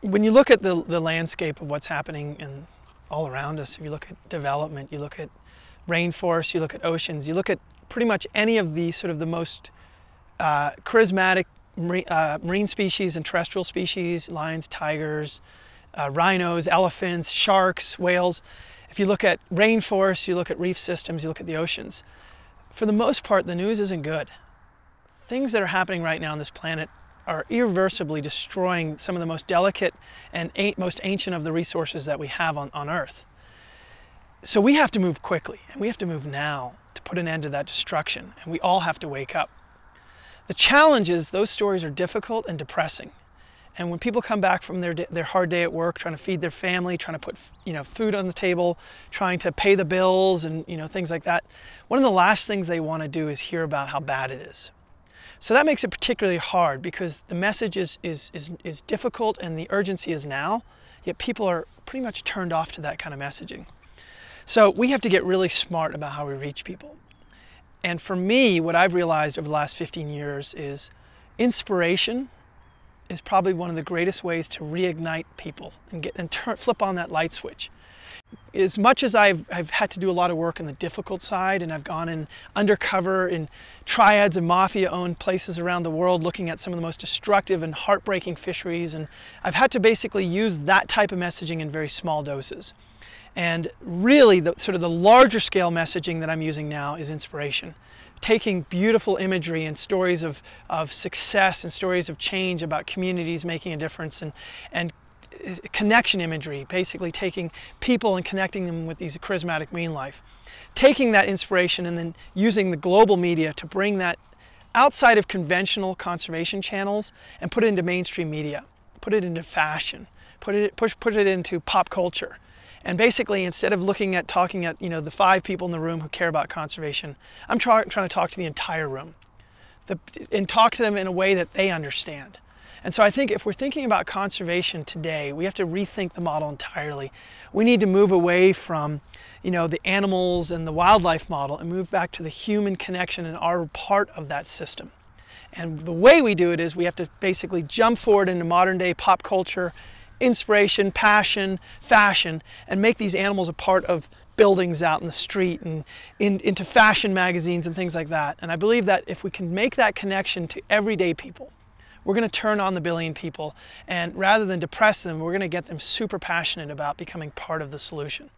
when you look at the, the landscape of what's happening in all around us, if you look at development, you look at rainforests, you look at oceans, you look at pretty much any of the sort of the most uh, charismatic marine, uh, marine, species and terrestrial species, lions, tigers, uh, rhinos, elephants, sharks, whales. If you look at rainforests, you look at reef systems, you look at the oceans. For the most part, the news isn't good. Things that are happening right now on this planet are irreversibly destroying some of the most delicate and most ancient of the resources that we have on, on Earth. So we have to move quickly, and we have to move now to put an end to that destruction, and we all have to wake up. The challenge is those stories are difficult and depressing. And when people come back from their, their hard day at work, trying to feed their family, trying to put you know, food on the table, trying to pay the bills and you know, things like that, one of the last things they want to do is hear about how bad it is. So that makes it particularly hard because the message is, is, is, is difficult and the urgency is now, yet people are pretty much turned off to that kind of messaging. So we have to get really smart about how we reach people. And for me, what I've realized over the last 15 years is inspiration is probably one of the greatest ways to reignite people and get and turn, flip on that light switch as much as I've, I've had to do a lot of work on the difficult side and I've gone in undercover in triads and mafia owned places around the world looking at some of the most destructive and heartbreaking fisheries and I've had to basically use that type of messaging in very small doses. And really the sort of the larger scale messaging that I'm using now is inspiration. Taking beautiful imagery and stories of, of success and stories of change about communities making a difference and, and connection imagery, basically taking people and connecting them with these charismatic marine life. Taking that inspiration and then using the global media to bring that outside of conventional conservation channels and put it into mainstream media, put it into fashion, put it, push, put it into pop culture. And basically, instead of looking at talking at you know the five people in the room who care about conservation, I'm try, trying to talk to the entire room, the, and talk to them in a way that they understand. And so I think if we're thinking about conservation today, we have to rethink the model entirely. We need to move away from you know, the animals and the wildlife model and move back to the human connection and our part of that system. And the way we do it is we have to basically jump forward into modern day pop culture, inspiration, passion, fashion, and make these animals a part of buildings out in the street and in, into fashion magazines and things like that. And I believe that if we can make that connection to everyday people, we're going to turn on the billion people and rather than depress them, we're going to get them super passionate about becoming part of the solution.